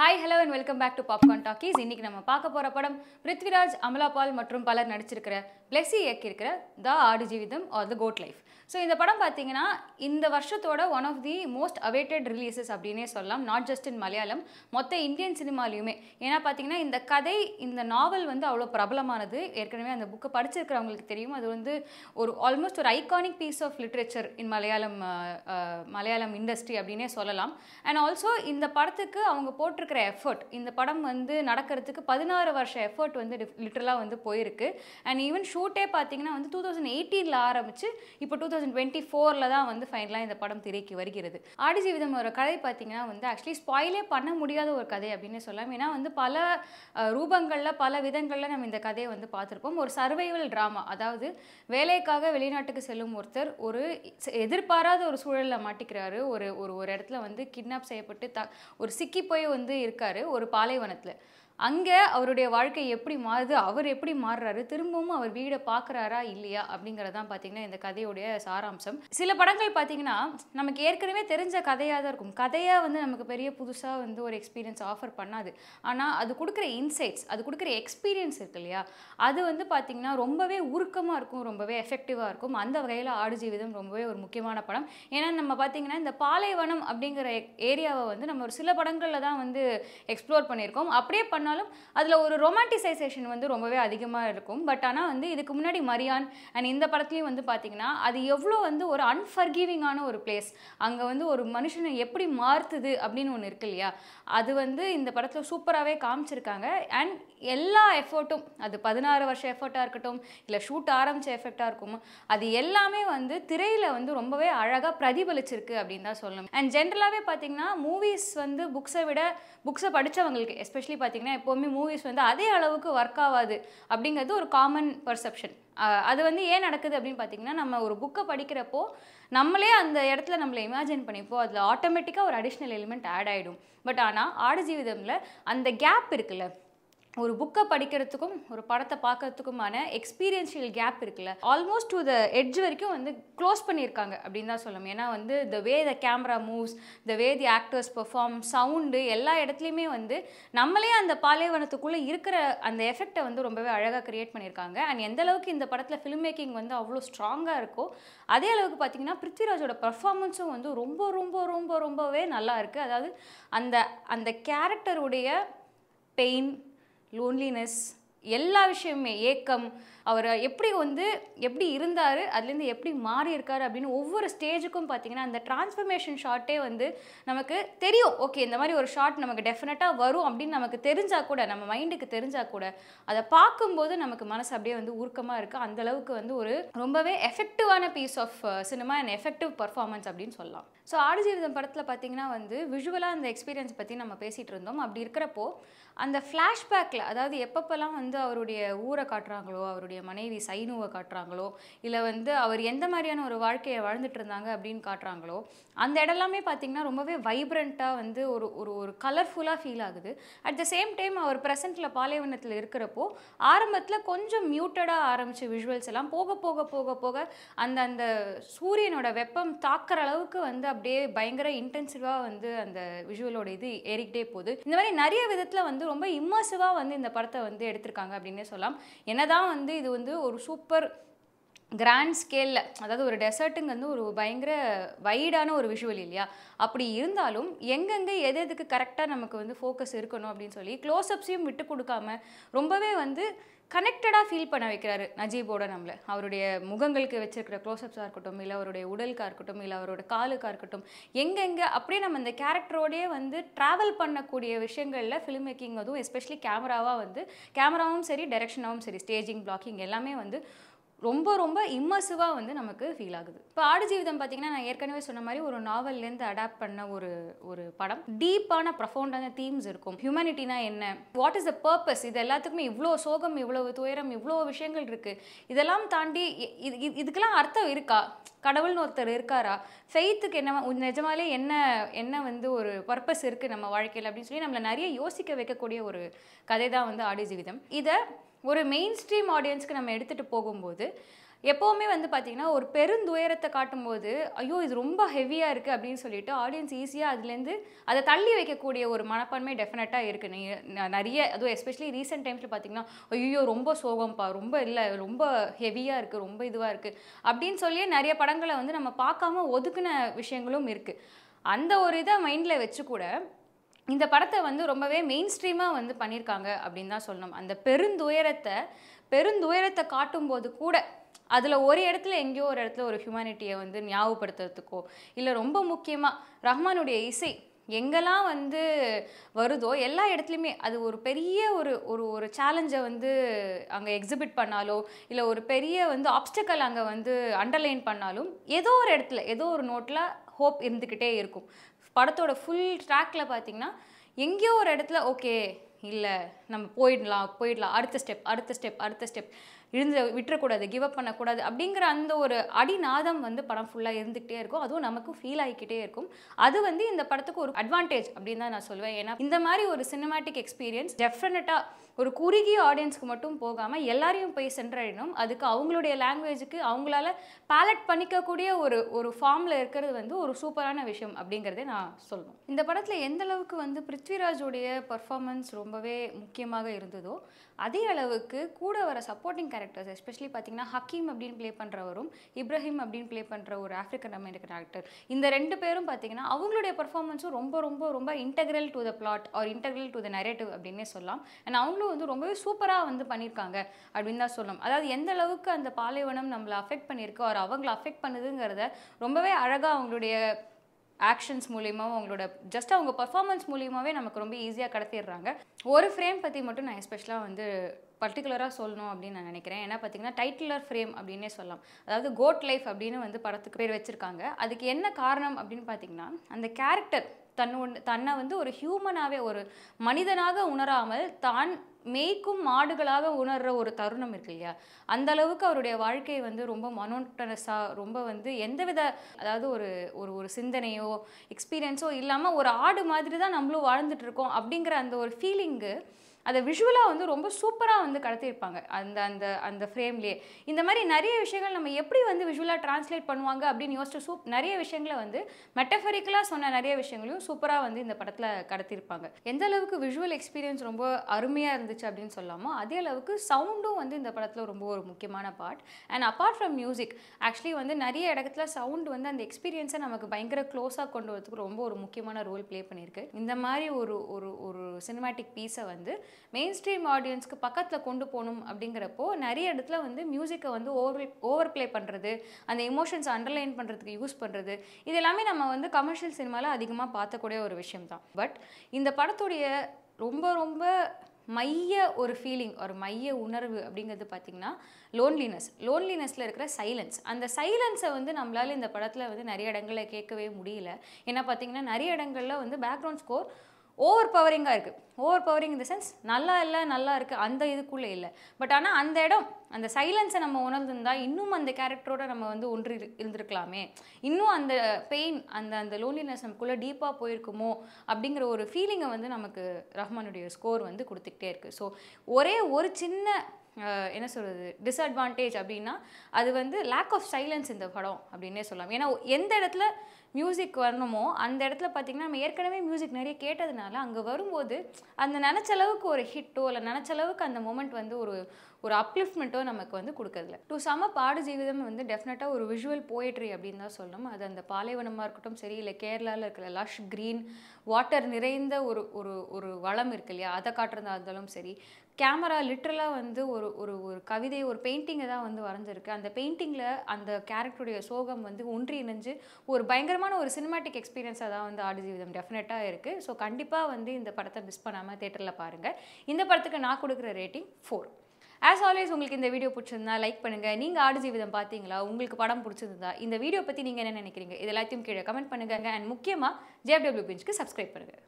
Hi hello and welcome back to popcorn talkies இன்னைக்கு நம்ம பார்க்க போகிற படம் பிருத்விராஜ் அமலா பால் மற்றும் பலர் நடிச்சிருக்கிற Blessy இயக்கியிருக்கிற the Aadu Jeevitham or the goat life so இந்த படம் பார்த்தீங்கன்னா இந்த வருஷத்தோட one of the most awaited releases அப்படின்னே சொல்லலாம். நாட் ஜஸ்ட் இன் மலையாளம் மொத்த இந்தியன் சினிமாலையுமே ஏன்னா பார்த்தீங்கன்னா இந்த கதை இந்த நாவல் வந்து அவ்வளோ பிரபலமானது. ஏற்கனவே அந்த புக்கை படிச்சிருக்கிறவங்களுக்கு தெரியும். அது வந்து ஒரு ஆல்மோஸ்ட் ஒரு iconic piece of literature in Malayalam Malayalam industry அப்படின்னே சொல்லலாம். அண்ட் ஆல்சோ இந்த படத்துக்கு அவங்க போட்டிருக்கிற எஃபர்ட் இந்த படம் வந்து நடக்கிறதுக்கு பதினாறு வருஷ எஃபர்ட் வந்து லிட்டரலாக வந்து போயிருக்கு. அண்ட் ஈவன் ஷூட்டே பார்த்தீங்கன்னா வந்து டூ தௌசண்ட் எயிட்டீனில் ஆரம்பித்து இப்போ டூ தௌசண்ட் டுவெண்ட்டி ஃபோரில் தான் வந்து ஃபைனலாக இந்த படம் திரைக்கு வருகிறது. ஆடி ஜீவிதம் ஒரு கதை பார்த்தீங்கன்னா வந்து ஆக்சுவலி ஸ்பாயிலே பண்ண முடியாத ஒரு கதை அப்படின்னு சொல்லலாம். ஏன்னா வந்து பல ரூபங்களில் பல விதங்களில் நம்ம இந்த கதையை வந்து பார்த்துருப்போம் ஒரு சர்வைவல் ட்ராமா அதாவது வேலைக்காக வெளிநாட்டுக்கு செல்லும் ஒருத்தர் ஒரு எதிர்பாராத ஒரு சூழலில் மாட்டிக்கிறாரு. ஒரு ஒரு ஒரு இடத்துல வந்து கிட்னாப் செய்யப்பட்டு த ஒரு சிக்கி போய் வந்து இருக்காரு ஒரு பாலைவனத்தில். அங்கே அவருடைய வாழ்க்கை எப்படி மாறுது அவர் எப்படி மாறுறாரு திரும்பவும் அவர் வீடை பார்க்குறாரா இல்லையா அப்படிங்கிறதான் பார்த்தீங்கன்னா இந்த கதையுடைய சாராம்சம். சில படங்கள் பார்த்தீங்கன்னா நமக்கு ஏற்கனவே தெரிஞ்ச கதையாக தான் இருக்கும். கதையாக வந்து நமக்கு பெரிய புதுசாக வந்து ஒரு எக்ஸ்பீரியன்ஸ் ஆஃபர் பண்ணாது. ஆனால் அது கொடுக்குற இன்சைட்ஸ் அது கொடுக்குற எக்ஸ்பீரியன்ஸ் இருக்கு இல்லையா? அது வந்து பார்த்தீங்கன்னா ரொம்பவே உருக்கமாக இருக்கும் ரொம்பவே எஃபெக்டிவாக இருக்கும். அந்த வகையில் ஆடு ஜீவிதம் ரொம்பவே ஒரு முக்கியமான படம். ஏன்னா நம்ம பார்த்தீங்கன்னா இந்த பாலைவனம் அப்படிங்கிற ஏரியாவை வந்து நம்ம ஒரு சில படங்களில் தான் வந்து எக்ஸ்ப்ளோர் பண்ணியிருக்கோம். அப்படியே பண்ணாலும் அதில் ஒரு ரொமான்டிசைசேஷன் வந்து ரொம்பவே அதிகமாக இருக்கும். பட் ஆனால் வந்து இதுக்கு முன்னாடி மரியான் அண்ட் இந்த படத்துலையும் வந்து பார்த்தீங்கன்னா அது எவ்வளோ வந்து ஒரு அன்ஃபர்கிவிங்கான ஒரு பிளேஸ் அங்கே வந்து ஒரு மனுஷனை எப்படி மாறுத்துது அப்படின்னு ஒன்று இருக்கு இல்லையா? அது வந்து இந்த படத்தில் சூப்பராகவே காமிச்சிருக்காங்க. அண்ட் எல்லா எஃபர்ட்டும் அது பதினாறு வருஷம் எஃபர்ட்டாக இருக்கட்டும் இல்லை ஷூட் ஆரம்பித்த எஃபெக்டாக இருக்கும் அது எல்லாமே வந்து திரையில் வந்து ரொம்பவே அழகாக பிரதிபலிச்சிருக்கு அப்படின்னு தான் சொல்லணும். அண்ட் ஜென்ரலாகவே பார்த்தீங்கன்னா மூவிஸ் வந்து புக்ஸை விட புக்ஸை படித்தவங்களுக்கு எஸ்பெஷலி பார்த்தீங்கன்னா எப்போவுமே மூவிஸ் வந்து அதே அளவுக்கு ஒர்க் ஆகாது அப்படிங்கிறது ஒரு காமன் பர்செப்ஷன் அது வந்து ஏன் நடக்குது அப்படின்னு பார்த்தீங்கன்னா நம்ம ஒரு புக்கை படிக்கிறப்போ நம்மளே அந்த இடத்துல நம்மளை இமேஜின் பண்ணிப்போம் அதில் ஆட்டோமேட்டிக்காக ஒரு அடிஷ்னல் எலிமெண்ட் ஆட் ஆகிடும் பட் ஆனால் ஆடு ஜீவிதமில் அந்த கேப் இருக்குல்ல. ஒரு புக்கை படிக்கிறதுக்கும் ஒரு படத்தை பார்க்கறதுக்குமான எக்ஸ்பீரியன்ஷியல் கேப் இருக்குல்ல. ஆல்மோஸ்ட் டு த எட்ஜ் வரைக்கும் வந்து க்ளோஸ் பண்ணியிருக்காங்க அப்படின்னு தான் சொல்லணும். ஏன்னா வந்து the way the camera moves the way the actors perform sound எல்லா இடத்துலையுமே வந்து நம்மளே அந்த பாலைவனத்துக்குள்ளே இருக்கிற அந்த எஃபெக்டை வந்து ரொம்பவே அழகாக கிரியேட் பண்ணியிருக்காங்க. அண்ட் எந்த அளவுக்கு இந்த படத்தில் ஃபிலிம் மேக்கிங் வந்து அவ்வளோ ஸ்ட்ராங்காக இருக்கோ அதே அளவுக்கு பார்த்தீங்கன்னா பிருத்விராஜோட பர்ஃபார்மன்ஸும் வந்து ரொம்ப ரொம்ப ரொம்ப ரொம்பவே நல்லா இருக்குது அதாவது அந்த அந்த கேரக்டருடைய பெயின் லோன்லினஸ் எல்லா விஷயமுமே ஏக்கம் அவர் எப்படி வந்து எப்படி இருந்தார் அதுலேருந்து எப்படி மாறி இருக்காரு அப்படின்னு ஒவ்வொரு ஸ்டேஜுக்கும் பார்த்தீங்கன்னா அந்த டிரான்ஸ்ஃபர்மேஷன் ஷாட்டே வந்து நமக்கு தெரியும். ஓகே இந்த மாதிரி ஒரு ஷாட் நமக்கு டெஃபினட்டாக வரும் அப்படின்னு நமக்கு தெரிஞ்சால் கூட நம்ம மைண்டுக்கு தெரிஞ்சால் கூட அதை பார்க்கும்போது நமக்கு மனசு அப்படியே வந்து ஊர்க்கமாக இருக்குது அந்த அளவுக்கு வந்து ஒரு ரொம்பவே எஃபெக்டிவான piece of cinema and effective performance அப்படின்னு சொல்லலாம். ஸோ ஆடுஜீவிதம் படத்தில் பார்த்தீங்கன்னா வந்து விஷுவலாக அந்த எக்ஸ்பீரியன்ஸ் பற்றி நம்ம பேசிகிட்டு இருந்தோம். அப்படி இருக்கிறப்போ அந்த ஃப்ளாஷ்பேக்கில் அதாவது எப்பப்பெல்லாம் வந்து அவருடைய ஊரை காட்டுறாங்களோ அவருடைய மனைவி சைனுவை காட்டுறாங்களோ இல்லை வந்து அவர் எந்த மாதிரியான ஒரு வாழ்க்கையை வாழ்ந்துட்டு இருந்தாங்க அப்படின்னு காட்டுறாங்களோ அந்த இடம்லாமே பார்த்தீங்கன்னா ரொம்பவே வைப்ரண்ட்டாக வந்து ஒரு ஒரு ஒரு கலர்ஃபுல்லாக ஃபீல் ஆகுது. அட் த சேம் டைம் அவர் ப்ரெசென்ட்டில் பாலைவனத்தில் இருக்கிறப்போ ஆரம்பத்தில் கொஞ்சம் மியூட்டடாக ஆரம்பித்த விஷுவல்ஸ் எல்லாம் போக போக போக போக அந்த அந்த சூரியனோட வெப்பம் தாக்குற அளவுக்கு வந்து அப்படியே பயங்கர இன்டென்சிவாக வந்து அந்த விஷுவலோட இது ஏறிக்கிட்டே போகுது. இந்த மாதிரி நிறைய விதத்தில் வந்து ரொம்ப இம்மர்சிவாக வந்து இந்த படத்தை வந்து எடுத்திருக்காங்க அப்படின்னே சொல்லலாம். என்னதான் வந்து இது வந்து ஒரு சூப்பர் கிராண்ட் ஸ்கேலில் அதாவது ஒரு டெசர்ட்டுங்க வந்து ஒரு பயங்கர வைடான ஒரு விஷுவல் இல்லையா? அப்படி இருந்தாலும் எங்கெங்கே எது எதுக்கு கரெக்டாக நமக்கு வந்து ஃபோக்கஸ் இருக்கணும் அப்படின்னு சொல்லி க்ளோஸ்அப்ஸையும் விட்டு கொடுக்காம ரொம்பவே வந்து கனெக்டடாக ஃபீல் பண்ண வைக்கிறாரு நஜீபோட நம்மளை. அவருடைய முகங்களுக்கு வச்சிருக்கிற க்ளோஸ்அப்ஸாக இருக்கட்டும் இல்லை அவருடைய உடலுக்காக இருக்கட்டும் இல்லை அவரோட காலுக்காக இருக்கட்டும் எங்கெங்கே அப்படியே நம்ம இந்த கேரக்டரோடயே வந்து ட்ராவல் பண்ணக்கூடிய விஷயங்களில் ஃபிலிம் மேக்கிங் அதுவும் எஸ்பெஷலி கேமராவாக வந்து கேமராவும் சரி டைரக்ஷனாகவும் சரி ஸ்டேஜிங் பிளாக்கிங் எல்லாமே வந்து ரொம்ப ரொம்ப இம்மர்சிவாக வந்து நமக்கு ஃபீல் ஆகுது. இப்போ ஆடு ஜீவிதம் பார்த்தீங்கன்னா நான் ஏற்கனவே சொன்ன மாதிரி ஒரு நாவல்லேருந்து அடாப்ட் பண்ண ஒரு ஒரு படம். டீப்பான ப்ரஃபோண்டான தீம்ஸ் இருக்கும். ஹியூமனிட்டினா என்ன? வாட் இஸ் த பர்பஸ் இது எல்லாத்துக்குமே இவ்வளோ சோகம் இவ்வளவு துயரம் இவ்வளோ விஷயங்கள் இருக்குது இதெல்லாம் தாண்டி இது இதுக்கெல்லாம் அர்த்தம் இருக்கா? கடவுள்னு ஒருத்தர் இருக்காரா? ஃபெய்த்துக்கு என்ன நிஜமாலே என்ன என்ன வந்து ஒரு பர்பஸ் இருக்குது நம்ம வாழ்க்கையில் அப்படின்னு சொல்லி நம்மளை நிறைய யோசிக்க வைக்கக்கூடிய ஒரு கதை தான் வந்து ஆடு ஜீவிதம் இதை ஒரு மெயின் ஸ்ட்ரீம் ஆடியன்ஸ்க்கு நம்ம எடுத்துகிட்டு போகும்போது எப்போவுமே வந்து பார்த்திங்கன்னா ஒரு பெருந்துயரத்தை காட்டும்போது ஐயோ இது ரொம்ப ஹெவியாக இருக்குது அப்படின்னு சொல்லிட்டு ஆடியன்ஸ் ஈஸியாக அதுலேருந்து அதை தள்ளி வைக்கக்கூடிய ஒரு மனப்பான்மை டெஃபினட்டாக இருக்குது நீ நிறைய அதுவும் எஸ்பெஷலி ரீசெண்ட் டைம்ஸில் பார்த்தீங்கன்னா ஐயோ ரொம்ப சோகம்ப்பா ரொம்ப இல்லை ரொம்ப ஹெவியாக இருக்குது ரொம்ப இதுவாக இருக்குது அப்படின்னு சொல்லியே நிறைய படங்களை வந்து நம்ம பார்க்காம ஒதுக்குன விஷயங்களும் இருக்குது அந்த ஒரு இதை மைண்டில் வச்சு கூட இந்த படத்தை வந்து ரொம்பவே மெயின் ஸ்ட்ரீமாக வந்து பண்ணியிருக்காங்க அப்படின்னு தான் சொல்லணும். அந்த பெருந்துயரத்தை பெருந்துயரத்தை காட்டும்போது கூட அதில் ஒரு இடத்துல எங்கேயோ ஒரு இடத்துல ஒரு ஹியூமனிட்டியை வந்து ஞாபகப்படுத்துறதுக்கோ இல்லை ரொம்ப முக்கியமாக ரஹ்மானுடைய இசை எங்கெல்லாம் வந்து வருதோ எல்லா இடத்துலையுமே அது ஒரு பெரிய ஒரு ஒரு ஒரு சேலஞ்சை வந்து அங்கே எக்ஸிபிட் பண்ணாலோ இல்லை ஒரு பெரிய வந்து ஆப்ஸ்டக்கல் அங்கே வந்து அண்டர்லைன் பண்ணாலும் ஏதோ ஒரு இடத்துல ஏதோ ஒரு நோட்டில் ஹோப் இருந்துக்கிட்டே இருக்கும். படத்தோட ஃபுல் ட்ராக்ல பார்த்தீங்கன்னா எங்கேயோ ஒரு இடத்துல ஓகே இல்லை நம்ம போயிடலாம் போயிடலாம். அடுத்த ஸ்டெப் அடுத்த ஸ்டெப் அடுத்த ஸ்டெப் இருந்து விட்டுறக்கூடாது கிவ் அப் பண்ணக்கூடாது அப்படிங்கிற அந்த ஒரு அடிநாதம் வந்து படம் ஃபுல்லாக இருந்துக்கிட்டே இருக்கும். அதுவும் நமக்கும் ஃபீல் ஆகிக்கிட்டே இருக்கும். அது வந்து இந்த படத்துக்கு ஒரு அட்வான்டேஜ் அப்படின்னு தான் நான் சொல்வேன். ஏன்னா இந்த மாதிரி ஒரு சினிமாட்டிக் எக்ஸ்பீரியன்ஸ் டெஃபினட்டாக ஒரு குறுகிய ஆடியன்ஸ்க்கு மட்டும் போகாமல் எல்லாரையும் போய் சென்றடையணும் அதுக்கு அவங்களுடைய லாங்குவேஜுக்கு அவங்களால பேலட் பண்ணிக்கக்கூடிய ஒரு ஒரு ஃபார்மில் இருக்கிறது வந்து ஒரு சூப்பரான விஷயம் அப்படிங்கிறதே நான் சொல்லணும். இந்த படத்தில் எந்த அளவுக்கு வந்து பிருத்விராஜுடைய பர்ஃபார்மன்ஸ் ரொம்பவே முக்கியமாக இருந்ததோ அதே அளவுக்கு கூட வர சப்போர்ட்டிங் கேரக்டர்ஸ் எஸ்பெஷலி பார்த்தீங்கன்னா ஹக்கீம் அப்படின்னு ப்ளே பண்ணுறவரும் இப்ராஹிம் அப்படின்னு ப்ளே பண்ணுற ஒரு ஆஃப்ரிக்கன் அமெரிக்கன் ஆக்டர் இந்த ரெண்டு பேரும் பார்த்தீங்கன்னா அவங்களுடைய பர்ஃபார்மன்ஸும் ரொம்ப ரொம்ப ரொம்ப integral to the plot or integral to the narrative அப்படின்னே சொல்லலாம். அண்ட் அவங்களும் வந்து ரொம்பவே சூப்பராக வந்து பண்ணியிருக்காங்க அப்படின்னு தான் சொல்லணும். அதாவது எந்த அளவுக்கு அந்த பாலைவனம் நம்மளை அஃபெக்ட் பண்ணியிருக்கு அவர் அவங்கள அஃபெக்ட் பண்ணுதுங்கிறத ரொம்பவே அழகாக அவங்களுடைய ஆக்ஷன்ஸ் மூலியமாகவும் அவங்களோட ஜஸ்ட் அவங்க பர்ஃபார்மன்ஸ் மூலியமாகவே நமக்கு ரொம்ப ஈஸியாக கடத்திடுறாங்க. ஒரு ஃப்ரேம் பற்றி மட்டும் நான் எஸ்பெஷலாக வந்து பர்டிகுலராக சொல்லணும் அப்படின்னு நான் நினைக்கிறேன். ஏன்னா பார்த்தீங்கன்னா டைட்டிலர் ஃப்ரேம் அப்படின்னே சொல்லலாம். அதாவது கோட் லைஃப் அப்படின்னு வந்து படத்துக்கு பேர் வச்சுருக்காங்க. அதுக்கு என்ன காரணம் அப்படின்னு பார்த்தீங்கன்னா அந்த கேரக்டர் தன்னோட தன்னை வந்து ஒரு ஹியூமனாகவே ஒரு மனிதனாக உணராமல் தான் மேய்க்கும் மாடுகளாக உணர்ற ஒரு தருணம் இருக்கு இல்லையா? அந்த அளவுக்கு அவருடைய வாழ்க்கை வந்து ரொம்ப மனோட்டனஸாக ரொம்ப வந்து எந்தவித அதாவது ஒரு ஒரு ஒரு சிந்தனையோ எக்ஸ்பீரியன்ஸோ இல்லாமல் ஒரு ஆடு மாதிரி தான் நம்மளும் வாழ்ந்துட்டு இருக்கோம் அப்படிங்கிற அந்த ஒரு ஃபீலிங்கு அதை விஷுவலாக வந்து ரொம்ப சூப்பராக வந்து கடத்தியிருப்பாங்க. அந்த அந்த அந்த ஃப்ரேம்லேயே இந்த மாதிரி நிறைய விஷயங்கள் நம்ம எப்படி வந்து விஷுவலாக ட்ரான்ஸ்லேட் பண்ணுவாங்க அப்படின்னு யோசிச்சு சூப் நிறைய விஷயங்களை வந்து மெட்டஃபரிக்கலாக சொன்ன நிறைய விஷயங்களையும் சூப்பராக வந்து இந்த படத்தில் கடத்தியிருப்பாங்க. எந்த அளவுக்கு விஷுவல் எக்ஸ்பீரியன்ஸ் ரொம்ப அருமையாக இருந்துச்சு அப்படின்னு சொல்லாமோ அதே அளவுக்கு சவுண்டும் வந்து இந்த படத்தில் ரொம்ப ஒரு முக்கியமான part and apart from music actually வந்து நிறைய இடத்துல சவுண்ட் வந்து அந்த எக்ஸ்பீரியன்ஸை நமக்கு பயங்கர க்ளோஸாக கொண்டு வரதுக்கு ரொம்ப ஒரு முக்கியமான ரோல் ப்ளே பண்ணியிருக்கு. இந்த மாதிரி ஒரு ஒரு ஒரு சினிமாட்டிக் பீஸை வந்து மெயின் ஸ்ட்ரீம் ஆடியன்ஸ்க்கு பக்கத்தில் கொண்டு போகணும் அப்படிங்கிறப்போ நிறைய இடத்துல வந்து மியூசிக்கை வந்து ஓவர் ஓவர் ப்ளே பண்ணுறது அந்த எமோஷன்ஸ் அண்டர்லைன் பண்ணுறதுக்கு யூஸ் பண்ணுறது இது எல்லாமே நம்ம வந்து கமர்ஷியல் சினிமாவில் அதிகமாக பார்த்தக்கூடிய ஒரு விஷயம் தான் பட் இந்த படத்துடைய ரொம்ப ரொம்ப மைய ஒரு ஃபீலிங் ஒரு மைய உணர்வு அப்படிங்கிறது பார்த்திங்கன்னா லோன்லினஸ் லோன்லினஸில் இருக்கிற சைலன்ஸ் அந்த சைலன்ஸை வந்து நம்மளால் இந்த படத்தில் வந்து நிறைய இடங்களில் கேட்கவே முடியல. ஏன்னா பார்த்திங்கன்னா நிறைய இடங்களில் வந்து பேக்ரவுண்ட் ஸ்கோர் ஓவர் பவரிங்காக இருக்குது ஓவர் பவரிங் இந்த சென்ஸ் நல்லா இல்லை நல்லா இருக்குது அந்த இதுக்குள்ளே இல்லை. பட் ஆனால் அந்த இடம் அந்த சைலன்ஸை நம்ம உணர்ந்துருந்தா இன்னும் அந்த கேரக்டரோட நம்ம வந்து ஒன்று இருந்திருக்கலாமே. இன்னும் அந்த பெயின் அந்த அந்த லோன்லினஸ் நமக்குள்ளே டீப்பாக போயிருக்குமோ அப்படிங்கிற ஒரு ஃபீலிங்கை வந்து நமக்கு ரஹ்மானுடைய ஸ்கோர் வந்து கொடுத்துக்கிட்டே இருக்குது ஸோ ஒரே ஒரு சின்ன என்ன சொல்கிறது டிஸ்அட்வான்டேஜ் அப்படின்னா அது வந்து லேக் ஆஃப் சைலன்ஸ் இந்த படம் அப்படின்னே சொல்லலாம். ஏன்னா எந்த இடத்துல மியூசிக் வரணுமோ அந்த இடத்துல பார்த்திங்கன்னா நம்ம ஏற்கனவே மியூசிக் நிறைய கேட்டதுனால அங்கே வரும்போது அந்த நினச்ச அளவுக்கு ஒரு ஹிட்டோ இல்லை நினச்சளவுக்கு அந்த மூமெண்ட் வந்து ஒரு ஒரு அப்லிஃப்ட்மெண்ட்டோ நமக்கு வந்து கொடுக்கறதில்ல. டு சம பாடு ஜீவிதம் வந்து டெஃபினட்டாக ஒரு விஷுவல் போயிட்ரி அப்படின்னு தான் சொல்லணும். அது அந்த பாலைவனமாக இருக்கட்டும் சரி இல்லை கேரளாவில் இருக்கிற லஷ் க்ரீன் வாட்டர் நிறைந்த ஒரு ஒரு ஒரு வளம் இருக்கு இல்லையா? அதை காட்டுறதா இருந்தாலும் சரி கேமரா லிட்ரலாக வந்து ஒரு ஒரு ஒரு கவிதை ஒரு பெயிண்டிங்கை தான் வந்து வரைஞ்சிருக்கு. அந்த பெயிண்டிங்கில் அந்த கேரக்டருடைய சோகம் வந்து ஒன்றி இணைஞ்சு ஒரு பயங்கரமான ஒரு சினிமாட்டிக் எக்ஸ்பீரியன்ஸாக தான் வந்து ஆடு ஜீவிதம் டெஃபினட்டாக இருக்குது ஸோ கண்டிப்பாக வந்து இந்த படத்தை மிஸ் பண்ணாமல் தேட்டரில் பாருங்கள் இந்த படத்துக்கு நான் கொடுக்குற ரேட்டிங் ஃபோர் ஆஸ் ஆல்வேஸ் உங்களுக்கு இந்த வீடியோ பிடிச்சிருந்தா லைக் பண்ணுங்கள் நீங்கள் ஆடு ஜீவிதம் பார்த்தீங்களா? உங்களுக்கு படம் பிடிச்சிருந்தா இந்த வீடியோ பற்றி நீங்கள் என்ன நினைக்கிறீங்க? இது எல்லாத்தையும் கீழே கமெண்ட் பண்ணுங்க அண்ட் முக்கியமாக ஜேஎஃப்டபிள்யூ பிஞ்சுக்கு சப்ஸ்கிரைப் பண்ணுங்கள்